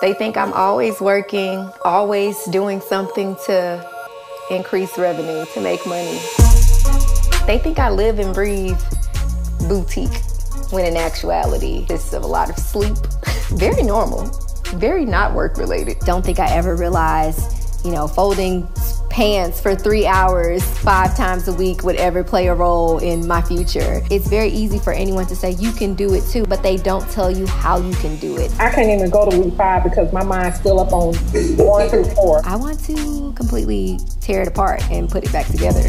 They think I'm always working, always doing something to increase revenue, to make money. They think I live and breathe boutique, when in actuality, it's a lot of sleep. Very normal, very not work related. Don't think I ever realized, you know, folding pants for three hours, five times a week would ever play a role in my future. It's very easy for anyone to say you can do it too, but they don't tell you how you can do it. I can't even go to week five because my mind's still up on one through four. I want to completely tear it apart and put it back together.